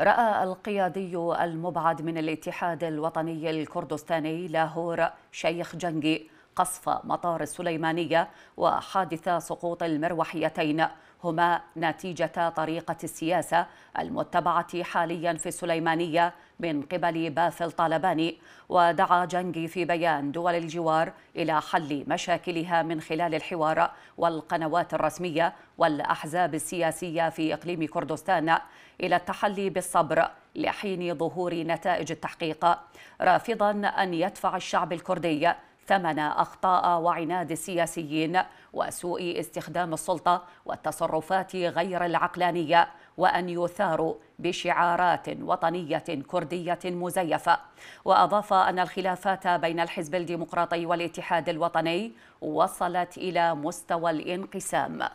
رأى القيادي المبعد من الاتحاد الوطني الكردستاني لاهور شيخ جنجي قصف مطار السليمانية وحادث سقوط المروحيتين هما نتيجة طريقة السياسة المتبعة حاليا في السليمانية من قبل باث الطالباني ودعا جنجي في بيان دول الجوار إلى حل مشاكلها من خلال الحوار والقنوات الرسمية والأحزاب السياسية في إقليم كردستان إلى التحلي بالصبر لحين ظهور نتائج التحقيق. رافضا أن يدفع الشعب الكردي ثمن أخطاء وعناد السياسيين وسوء استخدام السلطة والتصرفات غير العقلانية وأن يثاروا بشعارات وطنية كردية مزيفة. وأضاف أن الخلافات بين الحزب الديمقراطي والاتحاد الوطني وصلت إلى مستوى الانقسام.